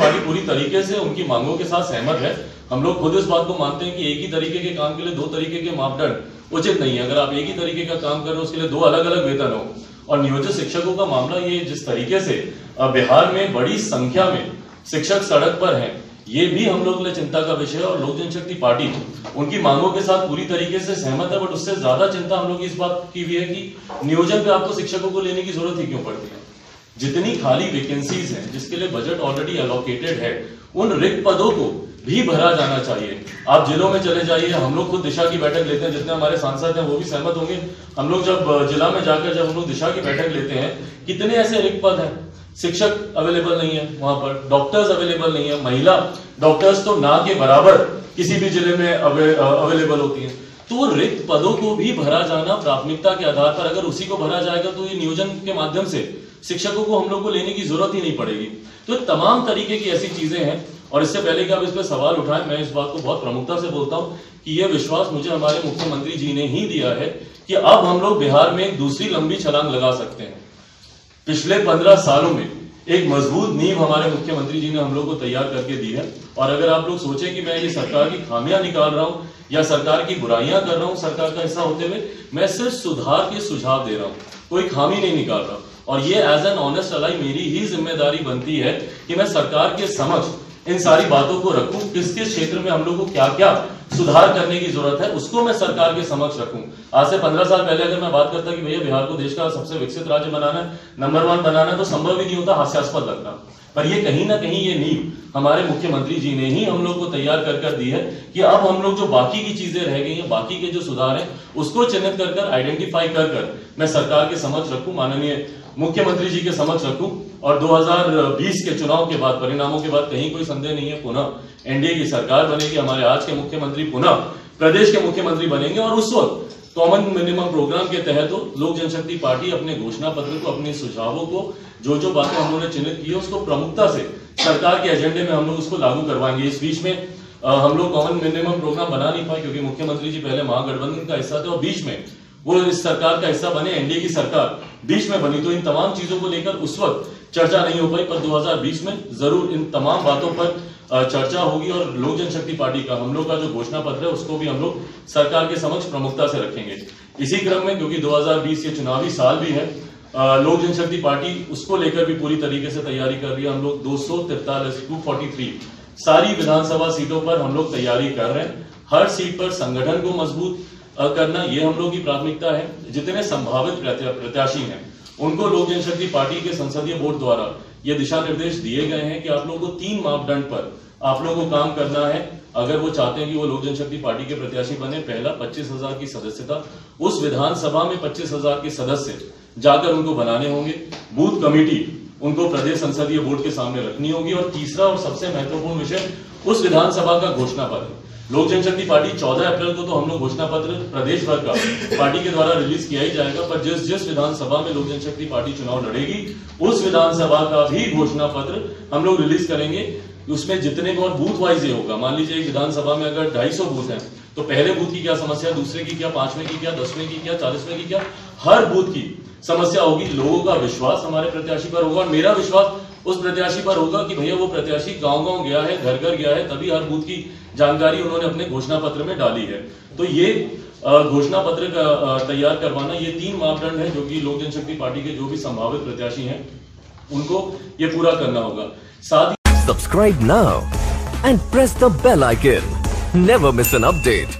Party पूरी तरीके से उनकी मांगों के साथ सहमत है। हम लोग खुद इस बात को मानते हैं कि एक ही तरीके के काम के लिए, दो तरीके के मापदंड उचित नहीं है। अगर आप एक ही तरीके का काम कर रहे हो, उसके लिए दो अलग अलग वेतन हो। और नियोजित शिक्षकों का मामला ये जिस तरीके से बिहार में बड़ी संख्या में शिक्षक सड़क पर हैं, ये भी हम लोग के लिए चिंता का विषय है। और लोक जनशक्ति पार्टी उनकी मांगों के साथ पूरी तरीके से सहमत है, बट उससे ज़्यादा चिंता हम लोग इस बात की भी है कि नियोजन पे आपको शिक्षकों को लेने की ज़रूरत ही क्यों पड़ती है? जितनी खाली वैकेंसीज हैं जिसके लिए बजट ऑलरेडी एलोकेटेड है उन रिक्त पदों को भी भरा जाना चाहिए। आप जिलों में चले जाइए हम लोग खुद दिशा की बैठक लेते हैं जितने हमारे सांसद हैं वो भी सहमत होंगे। हम लोग जब जिला में जाकर जब हम लोग दिशा की बैठक लेते हैं कितने ऐसे रिक्त पद हैं? शिक्षक अवेलेबल नहीं है वहाँ पर डॉक्टर्स अवेलेबल नहीं है महिला डॉक्टर्स तो ना के बराबर किसी भी ज़िले में अवे, अवेलेबल होती हैं। तो रिक्त पदों को भी भरा जाना प्राथमिकता के आधार पर, अगर उसी को भरा जाएगा तो ये नियोजन के माध्यम से शिक्षकों को हम लोग को लेने की ज़रूरत ही नहीं पड़ेगी। तो तमाम तरीके की ऐसी चीज़ें हैं, और इससे पहले कि आप इस पर सवाल उठाएँ, मैं इस बात को बहुत प्रमुखता से बोलता हूँ कि यह विश्वास मुझे हमारे मुख्यमंत्री जी ने ही दिया है कि अब हम लोग बिहार में दूसरी लंबी छलांग लगा सकते हैं। पिछले पंद्रह सालों में एक मज़बूत नींव हमारे मुख्यमंत्री जी ने हम लोग को तैयार करके दी है। और अगर आप लोग सोचें कि मैं ये सरकार की खामियाँ निकाल रहा हूँ या सरकार की बुराइयाँ कर रहा हूँ सरकार का हिस्सा होते हुए, मैं सिर्फ़ सुधार के सुझाव दे रहा हूँ। कोई खामी नहीं निकाल रहा। और ये एज एन ऑनेस्ट अलाई मेरी ही ज़िम्मेदारी बनती है कि मैं सरकार के समक्ष इन सारी बातों को रखूँ, किस किस क्षेत्र में हम लोग को क्या क्या सुधार करने की ज़रूरत है, उसको मैं सरकार के समक्ष रखूँ। आज से पंद्रह साल पहले अगर मैं बात करता कि भैया बिहार को देश का सबसे विकसित राज्य बनाना है नंबर वन बनाना है तो संभव ही नहीं होता हास्यास्पद लगता पर ये कहीं ना कहीं ये नींव हमारे मुख्यमंत्री जी ने ही हम लोग को तैयार कर कर दी है कि अब हम लोग जो बाकी की चीज़ें रह गई हैं, बाकी के जो सुधार हैं, उसको चिन्हित कर कर आइडेंटिफाई कर कर मैं सरकार के समक्ष रखूँ, माननीय मुख्यमंत्री जी के समक्ष रखूँ। और 2020 के चुनाव के बाद, परिणामों के बाद कहीं कोई संदेह नहीं है, पुनः एनडीए की सरकार बनेगी हमारे आज के मुख्यमंत्री पुनः प्रदेश के मुख्यमंत्री बनेंगे और उस वक्त कॉमन मिनिमम प्रोग्राम के तहत तो लोक जनशक्ति पार्टी अपने घोषणा पत्र को अपने सुझावों को जो जो बातें हम लोगों ने चिन्हित की है उसको प्रमुखता से सरकार के एजेंडे में हम लोग उसको लागू करवाएँगे। इस बीच में अ, हम लोग कॉमन मिनिमम प्रोग्राम बना नहीं पाए क्योंकि मुख्यमंत्री जी पहले महागठबंधन का हिस्सा थे और बीच में वो इस सरकार का हिस्सा बने एनडीए की सरकार बीच में बनी। तो इन तमाम चीज़ों को लेकर उस वक्त चर्चा नहीं हो पाई पर 2020 में ज़रूर इन तमाम बातों पर चर्चा होगी और लोक जनशक्ति पार्टी का, हम लोग का जो घोषणा पत्र है, उसको भी हम लोग सरकार के समक्ष प्रमुखता से रखेंगे। इसी क्रम में, क्योंकि 2020 ये चुनावी साल भी है लोक जनशक्ति पार्टी उसको लेकर भी पूरी तरीके से तैयारी कर रही है। हम लोग दो सौ सारी विधानसभा सीटों पर हम लोग तैयारी कर रहे हैं। हर सीट पर संगठन को मज़बूत करना ये हम लोग की प्राथमिकता है। जितने संभावित प्रत्याशी हैं, उनको लोक जनशक्ति पार्टी के संसदीय बोर्ड द्वारा ये दिशा निर्देश दिए गए हैं कि आप लोगों को तीन मापदंड पर आप लोगों को काम करना है। अगर वो चाहते हैं कि वो लोक जनशक्ति पार्टी के प्रत्याशी बने, पहला पच्चीस हज़ार की सदस्यता उस विधानसभा में पच्चीस हज़ार के सदस्य जाकर उनको बनाने होंगे। बूथ कमेटी उनको प्रदेश संसदीय बोर्ड के सामने रखनी होगी। और तीसरा और सबसे महत्वपूर्ण विषय उस विधानसभा का घोषणा पत्र लोक जनशक्ति पार्टी 14 अप्रैल को तो हम लोग घोषणा पत्र प्रदेश भर का पार्टी के द्वारा रिलीज़ किया ही जाएगा, पर जिस जिस विधानसभा में लोक जनशक्ति पार्टी चुनाव लड़ेगी, उस विधानसभा का भी घोषणा पत्र हम लोग रिलीज़ करेंगे। उसमें जितने और बूथ वाइज ये होगा। मान लीजिए विधानसभा में अगर 250 बूथ हैं तो पहले बूथ की क्या समस्या, दूसरे की क्या, पाँचवें की क्या, दसवें की क्या, चालीसवें की क्या? हर बूथ की समस्या होगी। लोगों का विश्वास हमारे प्रत्याशी पर होगा और मेरा विश्वास उस प्रत्याशी पर होगा कि भैया वो प्रत्याशी गाँव गाँव गया है घर घर गया है, तभी हर बूथ की जानकारी उन्होंने अपने घोषणा पत्र में डाली है तो ये घोषणा पत्र का तैयार करवाना, ये तीन मापदंड है जो कि लोक जनशक्ति पार्टी के जो भी संभावित प्रत्याशी हैं, उनको ये पूरा करना होगा साथ ही subscribe now and press the bell icon. Never miss an update.